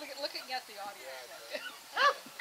look at, looking at the audio.